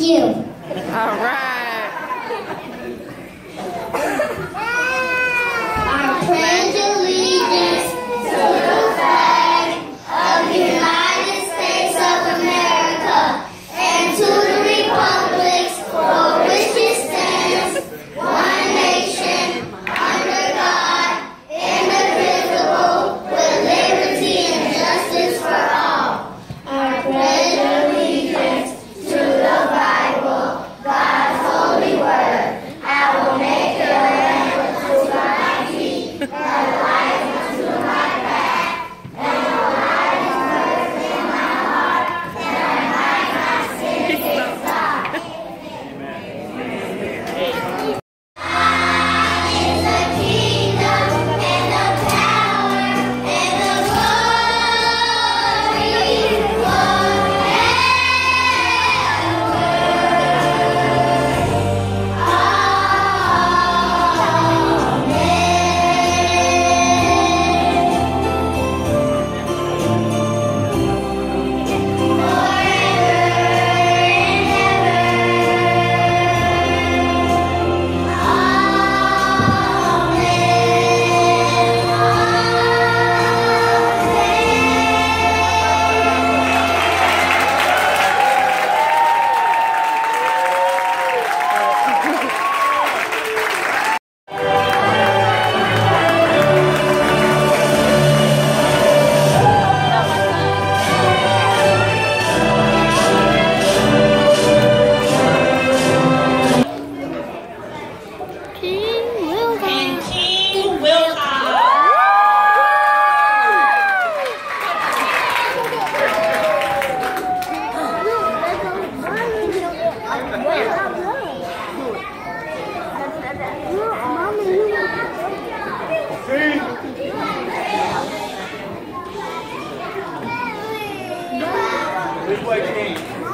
you. All right. Amém.